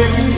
Yeah.